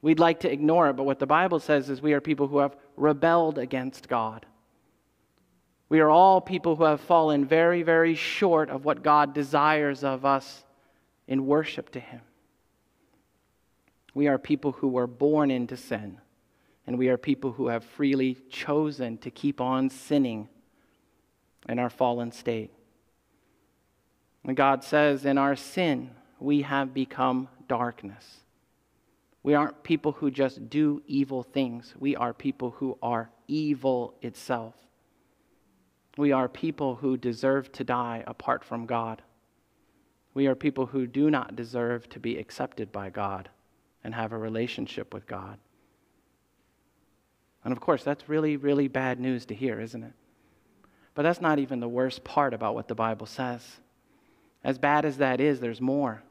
We'd like to ignore it, but what the Bible says is we are people who have rebelled against God. We are all people who have fallen very, very short of what God desires of us in worship to Him. We are people who were born into sin, and we are people who have freely chosen to keep on sinning in our fallen state. And God says, in our sin, we have become darkness. We aren't people who just do evil things, we are people who are evil itself. We are people who deserve to die apart from God. We are people who do not deserve to be accepted by God and have a relationship with God. And of course, that's really, really bad news to hear, isn't it? But that's not even the worst part about what the Bible says. As bad as that is, there's more.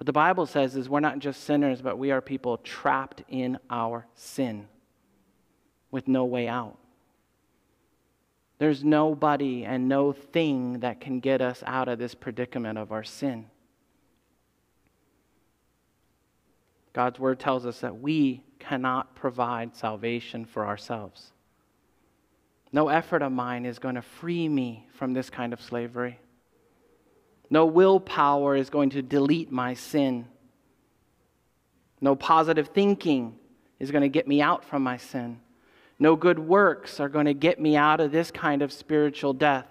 What the Bible says is we're not just sinners, but we are people trapped in our sin with no way out. There's nobody and no thing that can get us out of this predicament of our sin. God's word tells us that we cannot provide salvation for ourselves. No effort of mine is going to free me from this kind of slavery. No willpower is going to delete my sin. No positive thinking is going to get me out from my sin. No good works are going to get me out of this kind of spiritual death.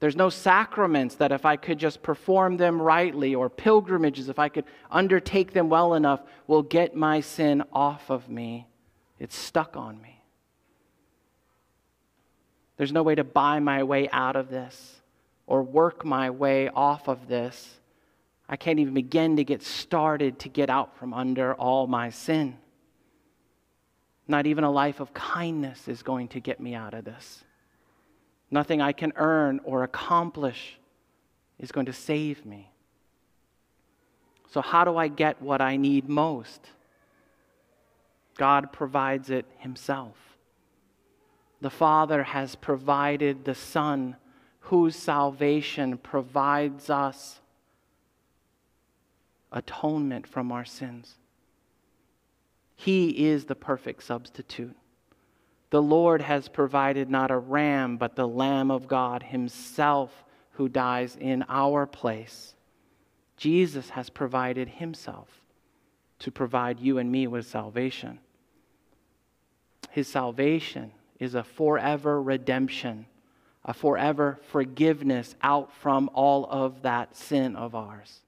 There's no sacraments that, if I could just perform them rightly, or pilgrimages, if I could undertake them well enough, will get my sin off of me. It's stuck on me. There's no way to buy my way out of this or work my way off of this. I can't even begin to get started to get out from under all my sin. Not even a life of kindness is going to get me out of this. Nothing I can earn or accomplish is going to save me. So, how do I get what I need most? God provides it Himself. The Father has provided the Son, whose salvation provides us atonement from our sins. He is the perfect substitute. The Lord has provided not a ram, but the Lamb of God Himself who dies in our place. Jesus has provided Himself to provide you and me with salvation. His salvation is a forever redemption, forever forgiveness out from all of that sin of ours.